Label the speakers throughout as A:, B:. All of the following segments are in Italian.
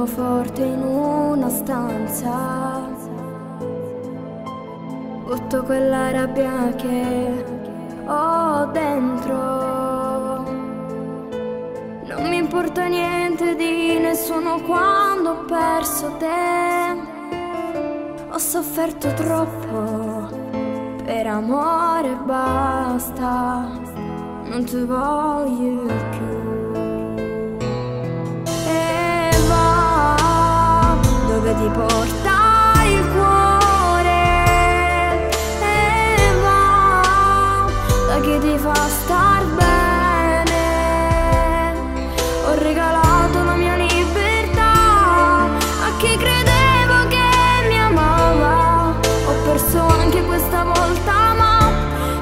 A: pianoforte in una stanza. Butto quella rabbia che ho dentro. Non mi importa niente di nessuno quando ho perso te. Ho sofferto troppo per amore basta. Non ti voglio fa star bene. Ho regalato la mia libertà a chi credeva che mi amava. Ho perso anche questa volta, ma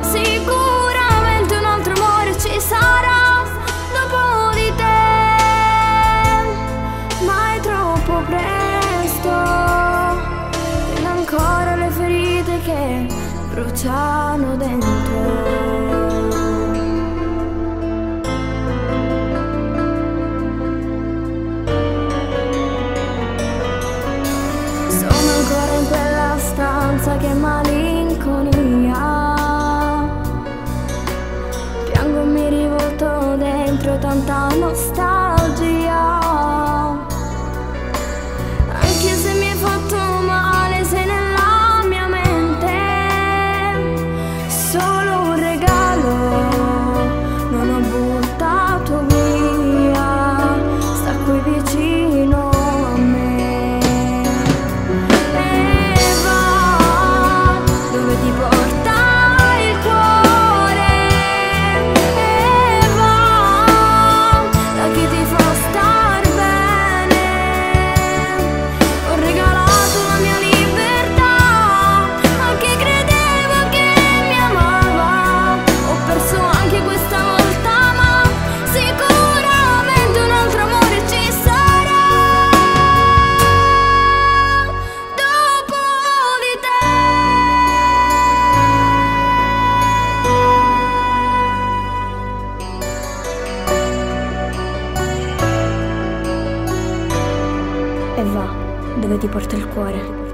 A: sicuramente un altro amore ci sarà dopo di te. Ma è troppo presto. che bruciano dentro. Sono ancora in quella stanza che malinconia. Dove ti porta il cuore.